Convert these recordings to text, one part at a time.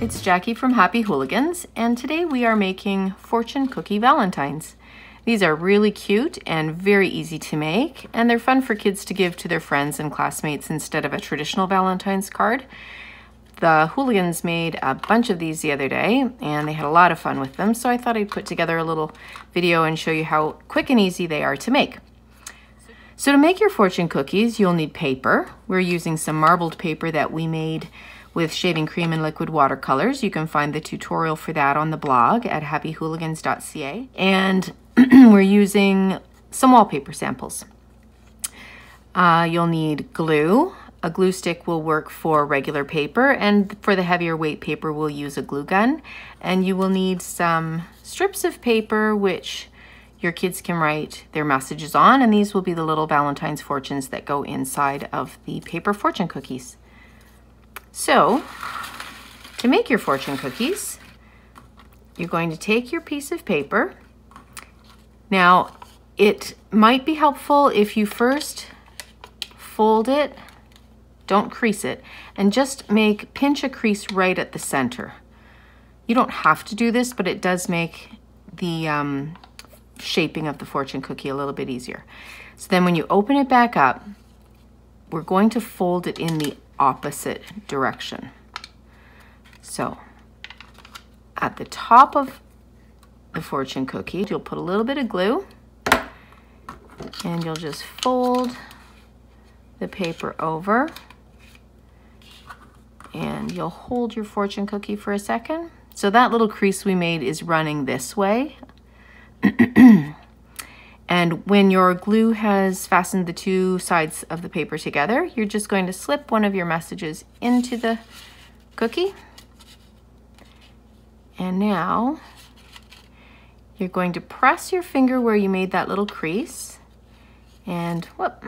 It's Jackie from Happy Hooligans, and today we are making fortune cookie valentines. These are really cute and very easy to make, and they're fun for kids to give to their friends and classmates instead of a traditional Valentine's card. The hooligans made a bunch of these the other day, and they had a lot of fun with them, so I thought I'd put together a little video and show you how quick and easy they are to make. So to make your fortune cookies, you'll need paper. We're using some marbled paper that we made with shaving cream and liquid watercolors. You can find the tutorial for that on the blog at happyhooligans.ca. And we're using some wallpaper samples. Uh, you'll need glue. A glue stick will work for regular paper and for the heavier weight paper we'll use a glue gun. And you will need some strips of paper which your kids can write their messages on and these will be the little Valentine's fortunes that go inside of the paper fortune cookies. So, to make your fortune cookies, you're going to take your piece of paper. Now, it might be helpful if you first fold it, don't crease it, and just make, pinch a crease right at the center. You don't have to do this, but it does make the um, shaping of the fortune cookie a little bit easier. So then when you open it back up, we're going to fold it in the opposite direction. So at the top of the fortune cookie, you'll put a little bit of glue and you'll just fold the paper over and you'll hold your fortune cookie for a second. So that little crease we made is running this way. And when your glue has fastened the two sides of the paper together, you're just going to slip one of your messages into the cookie. And now you're going to press your finger where you made that little crease and whoop.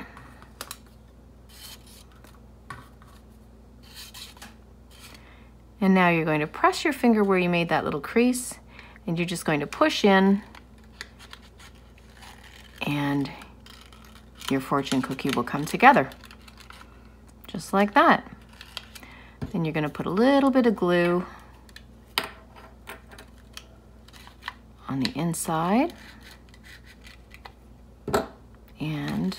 And now you're going to press your finger where you made that little crease and you're just going to push in and your fortune cookie will come together. Just like that. Then you're gonna put a little bit of glue on the inside and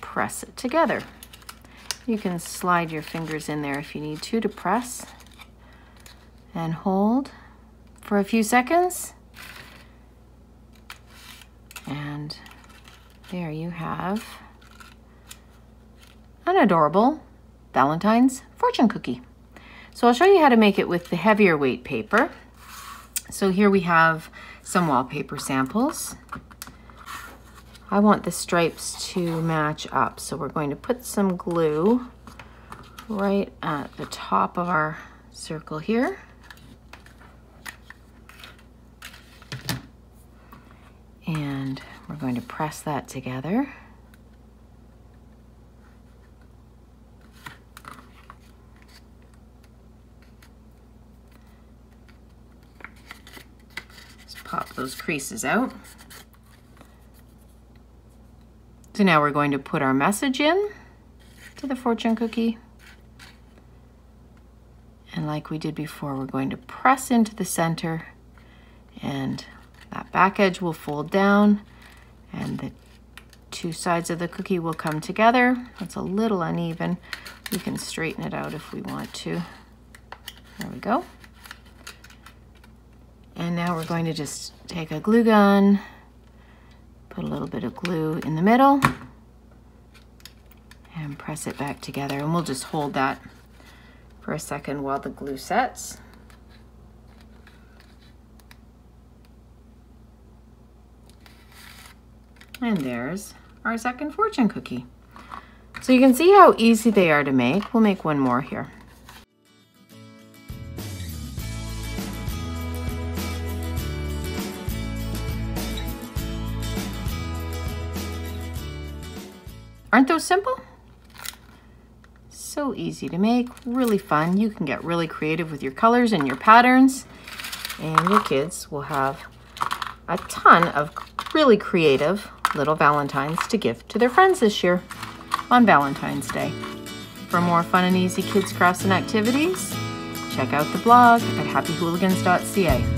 press it together. You can slide your fingers in there if you need to to press and hold for a few seconds and there you have an adorable Valentine's fortune cookie. So I'll show you how to make it with the heavier weight paper. So here we have some wallpaper samples. I want the stripes to match up. So we're going to put some glue right at the top of our circle here. And we're going to press that together. Just pop those creases out. So now we're going to put our message in to the fortune cookie. And like we did before, we're going to press into the center and that back edge will fold down and the two sides of the cookie will come together. It's a little uneven. We can straighten it out if we want to. There we go. And now we're going to just take a glue gun, put a little bit of glue in the middle, and press it back together. And we'll just hold that for a second while the glue sets. And there's our second fortune cookie. So you can see how easy they are to make. We'll make one more here. Aren't those simple? So easy to make, really fun. You can get really creative with your colors and your patterns and your kids will have a ton of really creative little Valentines to give to their friends this year on Valentine's Day. For more fun and easy kids crafts and activities, check out the blog at happyhooligans.ca.